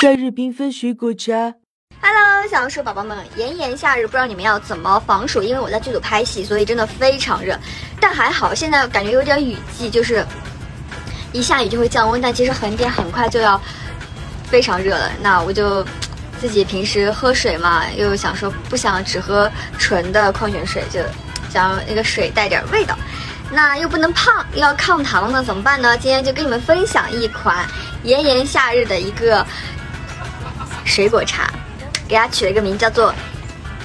夏日缤纷水果茶。Hello，小鼠宝宝们，炎炎夏日，不知道你们要怎么防暑？因为我在剧组拍戏，所以真的非常热。但还好，现在感觉有点雨季，就是一下雨就会降温，但其实很点很快就要非常热了。那我就自己平时喝水嘛，又想说不想只喝纯的矿泉水，就想那个水带点味道。那又不能胖，又要抗糖呢，怎么办呢？今天就跟你们分享一款炎炎夏日的一个水果茶。给它取了一个名叫做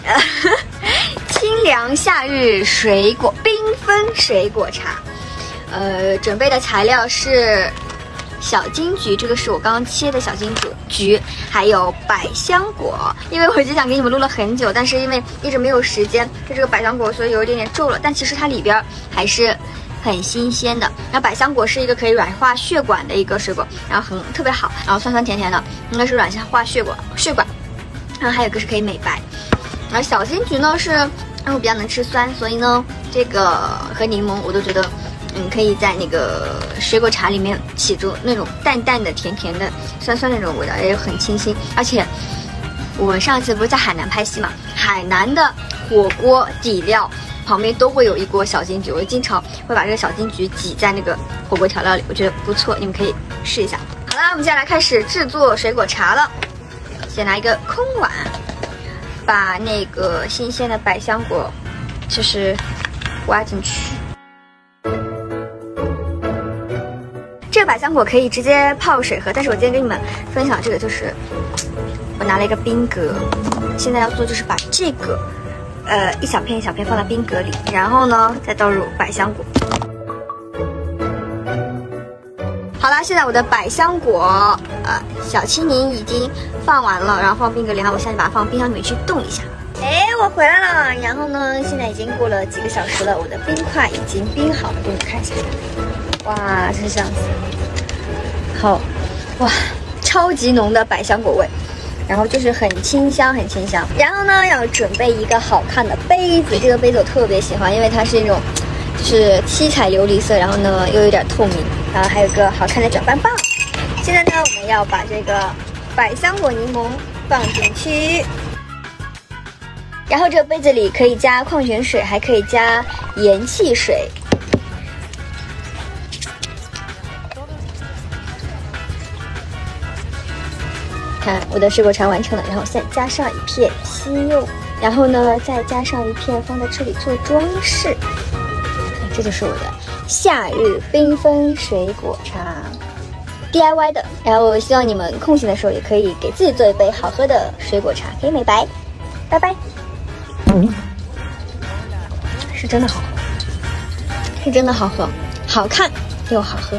清凉夏日水果缤纷水果茶。呃，准备的材料是小金桔，这个是我刚刚切的小金桔，桔，还有百香果。因为我就想给你们录了很久，但是因为一直没有时间，就这个百香果，所以有一点点皱了。但其实它里边还是很新鲜的。然后百香果是一个可以软化血管的一个水果，然后很特别好，然后酸酸甜甜的，应该是软化血管血管。然后还有一个是可以美白，然后小金桔呢是，因为我比较能吃酸，所以呢这个和柠檬我都觉得，嗯，可以在那个水果茶里面起出那种淡淡的、甜甜的、酸酸那种味道，也很清新。而且我上次不是在海南拍戏嘛，海南的火锅底料旁边都会有一锅小金桔，我经常会把这个小金桔挤在那个火锅调料里，我觉得不错，你们可以试一下。好啦，我们接下来开始制作水果茶了。先拿一个空碗，把那个新鲜的百香果，就是挖进去。这个百香果可以直接泡水喝，但是我今天跟你们分享这个，就是我拿了一个冰格，现在要做就是把这个，呃，一小片一小片放在冰格里，然后呢再倒入百香果。好啦，现在我的百香果，呃，小青柠已经放完了，然后放冰格里，然后我现在把它放冰箱里面去冻一下。哎，我回来了，然后呢，现在已经过了几个小时了，我的冰块已经冰好了，给你们看一下。哇，是这样子，好，哇，超级浓的百香果味，然后就是很清香，很清香。然后呢，要准备一个好看的杯子，这个杯子我特别喜欢，因为它是那种就是七彩琉璃色，然后呢又有点透明。然后还有个好看的搅拌棒。现在呢，我们要把这个百香果柠檬放进去，然后这个杯子里可以加矿泉水，还可以加盐汽水。看我的水果茶完成了，然后再加上一片西柚，然后呢再加上一片放在这里做装饰。这就是我的夏日缤纷水果茶，DIY 的。然后我希望你们空闲的时候也可以给自己做一杯好喝的水果茶，可以美白。拜拜。嗯，是真的好喝，是真的好喝，好看又好喝。